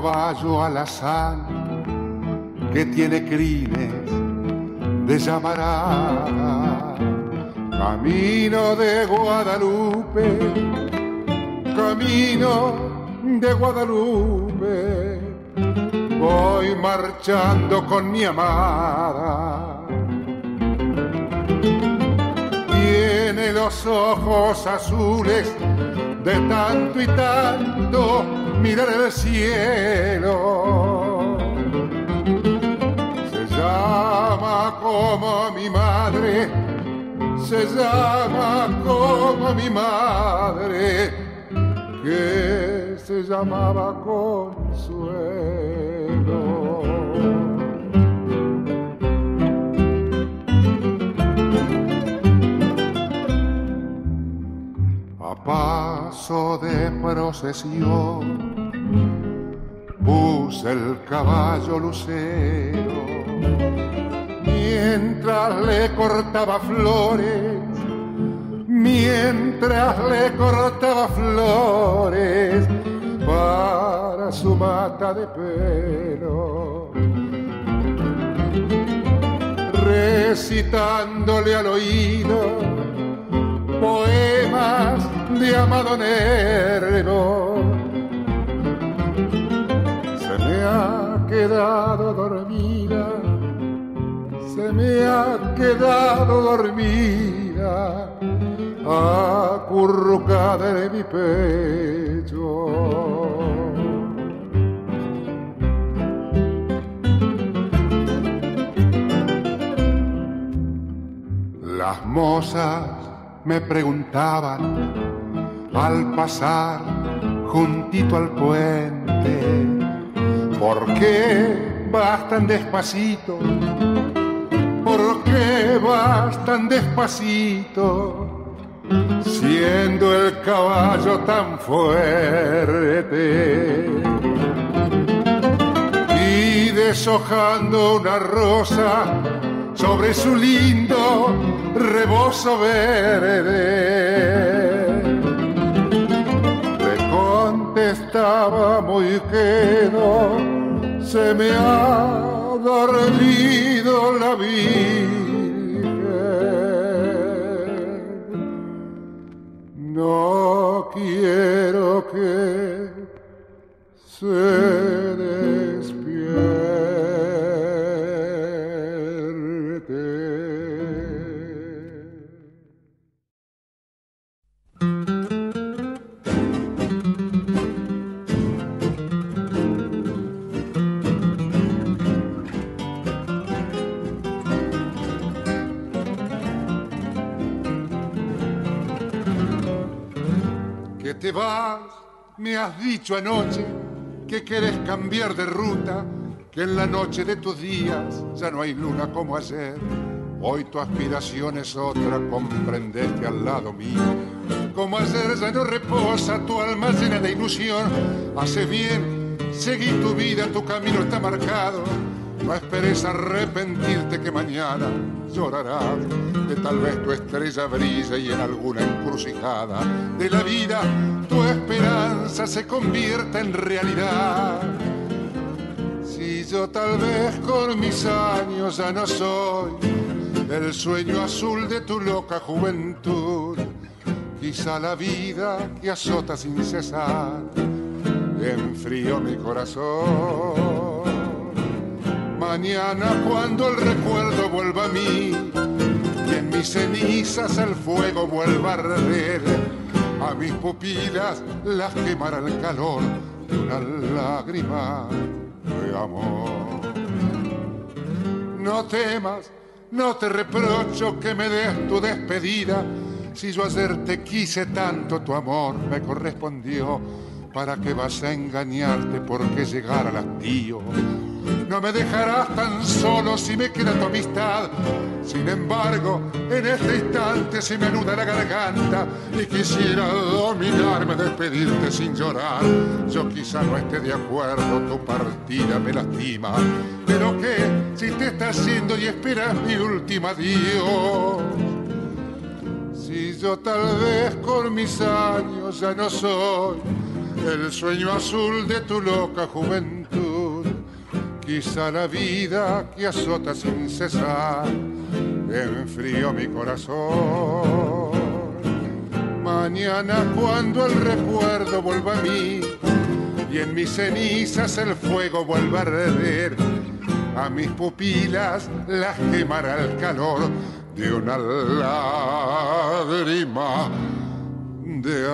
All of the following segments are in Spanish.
caballo alazán que tiene crines de llamarada. Camino de Guadalupe, camino de Guadalupe, voy marchando con mi amada. Tiene los ojos azules de tanto y tanto mirar el cielo. Se llama como mi madre, se llama como mi madre, que se llamaba Consuelo. A paso de procesión puse el caballo lucero mientras le cortaba flores, mientras le cortaba flores para su mata de pelo. Recitándole al oído poemas de Amado Nervo. Quedado dormida, se me ha quedado dormida, acurrucada en mi pecho. Las mozas me preguntaban al pasar juntito al puente, ¿por qué vas tan despacito? ¿Por qué vas tan despacito? Siendo el caballo tan fuerte y deshojando una rosa sobre su lindo rebozo verde. Le contestaba muy quedo, se me ha dormido la virgen. Te vas, me has dicho anoche que quieres cambiar de ruta, que en la noche de tus días ya no hay luna como ayer. Hoy tu aspiración es otra, comprender que al lado mío, como ayer ya no reposa tu alma llena de ilusión. Hace bien, seguí tu vida, tu camino está marcado. No esperes arrepentirte que mañana llorarás, que tal vez tu estrella brille y en alguna encrucijada de la vida tu esperanza se convierta en realidad. Si yo tal vez con mis años ya no soy el sueño azul de tu loca juventud, quizá la vida que azota sin cesar enfrío mi corazón. Mañana cuando el recuerdo vuelva a mí y en mis cenizas el fuego vuelva a arder, a mis pupilas las quemará el calor de una lágrima de amor. No temas, no te reprocho que me des tu despedida, si yo ayer te quise tanto tu amor me correspondió. ¿Para qué vas a engañarte porque llegar al hastío? No me dejarás tan solo si me queda tu amistad. Sin embargo, en este instante se me anuda la garganta y quisiera dominarme, despedirte sin llorar. Yo quizá no esté de acuerdo, tu partida me lastima. Pero que si te estás haciendo y esperas mi última adiós. Si yo tal vez con mis años ya no soy el sueño azul de tu loca juventud. Quizá la vida que azota sin cesar enfrió mi corazón. Mañana cuando el recuerdo vuelva a mí y en mis cenizas el fuego vuelva a arder, a mis pupilas las quemará el calor de una lágrima de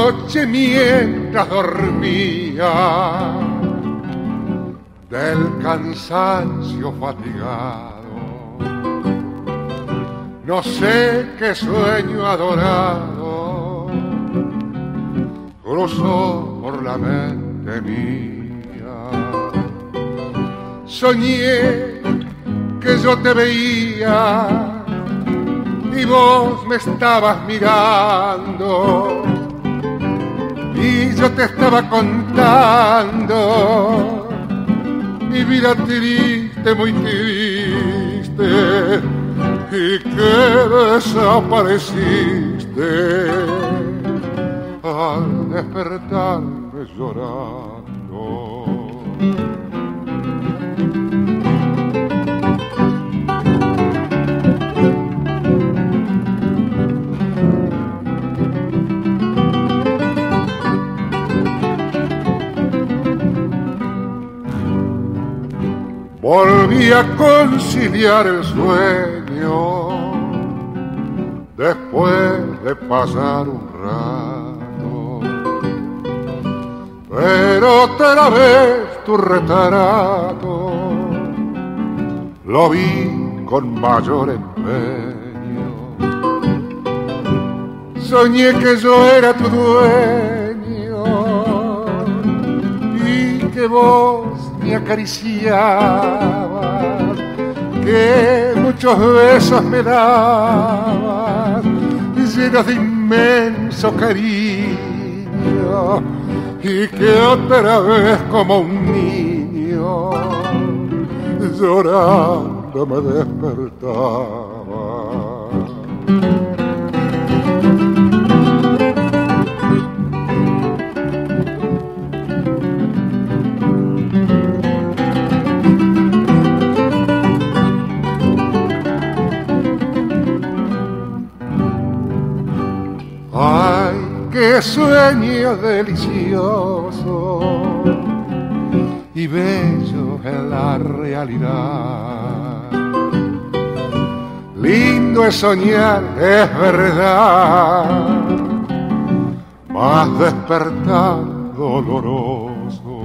Anoche mientras dormía, del cansancio fatigado, no sé qué sueño adorado cruzó por la mente mía. Soñé que yo te veía y vos me estabas mirando y yo te estaba contando mi vida triste, muy triste y que desapareciste al despertarme llorando. Volví a conciliar el sueño después de pasar un rato. Pero otra vez tu retrato lo vi con mayor empeño. Soñé que yo era tu dueño y que vos me acariciabas, que muchos besos me dabas, llenos de inmenso cariño, y que otra vez como un niño, llorando me despertaba. Qué sueño delicioso y bello en la realidad. Lindo es soñar, es verdad, más despertar doloroso.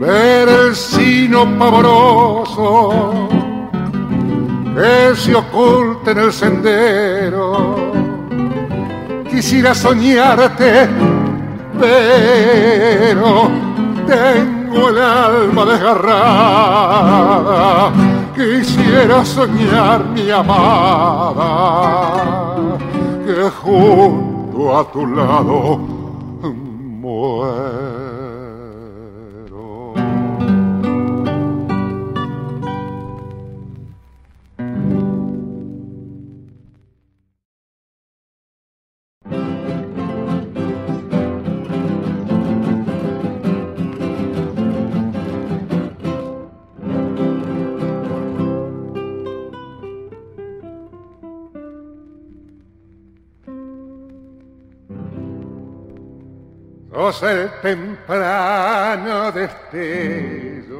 Ver el sino pavoroso que se oculta en el sendero quisiera soñarte, pero tengo el alma desgarrada. Quisiera soñar mi amada, que junto a tu lado muere. Sos el temprano destello.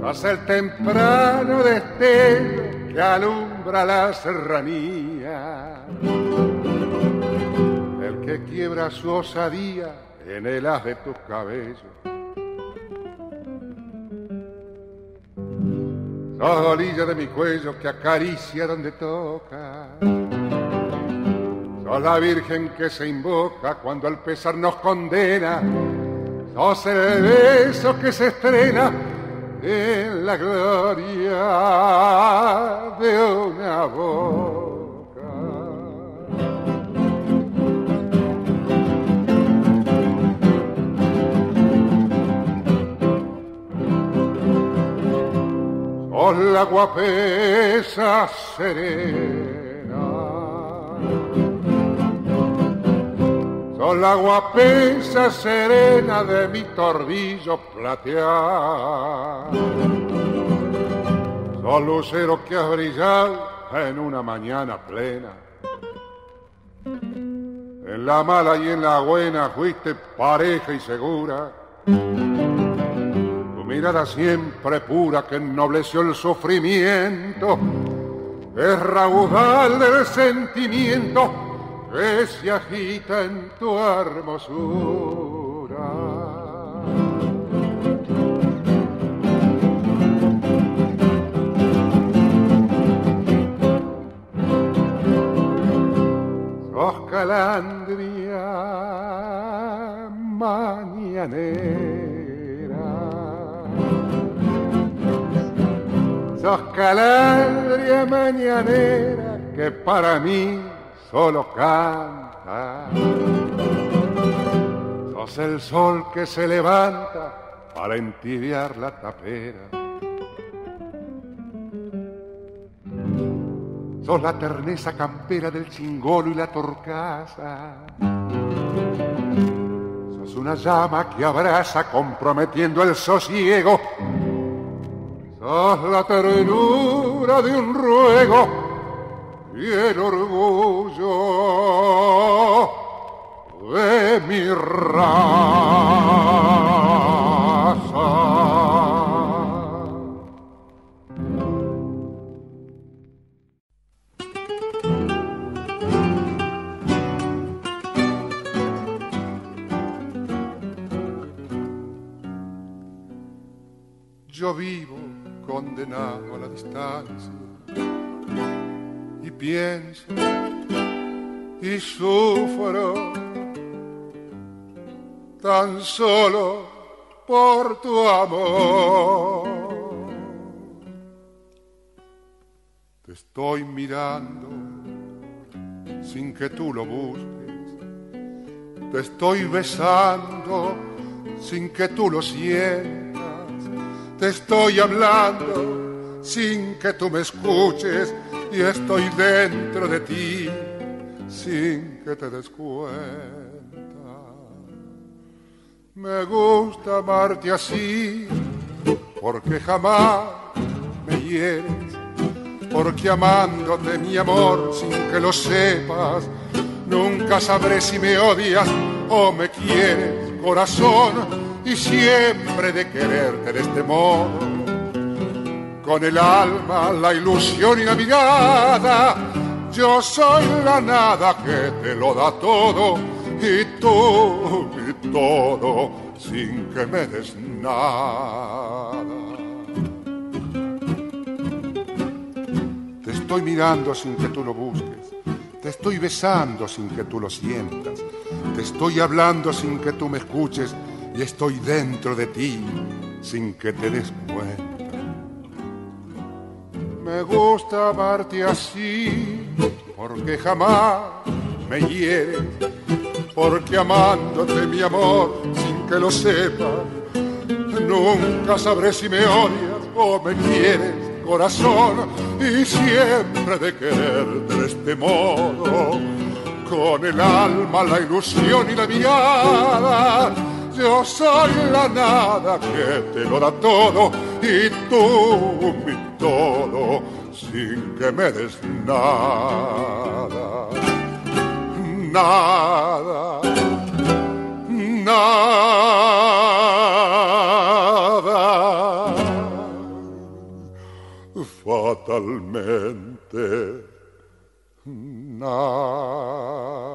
Sos el temprano destello que alumbra la serranía. El que quiebra su osadía en el haz de tus cabellos. Sos de mi cuello que acaricia donde toca sos la Virgen que se invoca cuando el pesar nos condena, sos el beso que se estrena en la gloria de una boca. Sos la guapesa serena. Sos la guapesa serena de mi tordillo plateado. Sos lucero que has brillado en una mañana plena. En la mala y en la buena fuiste pareja y segura. Tu mirada siempre pura que ennobleció el sufrimiento. Es raudal del sentimiento que se agita en tu hermosura. Sos calandria mañanera. Sos calandria mañanera que para mí solo canta. Sos el sol que se levanta para entibiar la tapera. Sos la terneza campera del chingolo y la torcaza. Sos una llama que abraza comprometiendo el sosiego. Sos la ternura de un ruego y el orgullo de mi raza. Yo vivo condenado a la distancia pienso y sufro tan solo por tu amor. Te estoy mirando sin que tú lo busques. Te estoy besando sin que tú lo sientas. Te estoy hablando sin que tú me escuches y estoy dentro de ti sin que te des cuenta. Me gusta amarte así porque jamás me hieres, porque amándote mi amor sin que lo sepas, nunca sabré si me odias o me quieres, corazón, y siempre de quererte de este modo con el alma, la ilusión y la mirada. Yo soy la nada que te lo da todo y tú y todo sin que me des nada. Te estoy mirando sin que tú lo busques, te estoy besando sin que tú lo sientas, te estoy hablando sin que tú me escuches y estoy dentro de ti sin que te des cuenta. Me gusta amarte así, porque jamás me hieres, porque amándote mi amor sin que lo sepas, nunca sabré si me odias o me quieres, corazón, y siempre de quererte de este modo, con el alma, la ilusión y la mirada yo soy la nada que te lo da todo y tú mi todo sin que me des nada. Nada, nada. Fatalmente nada.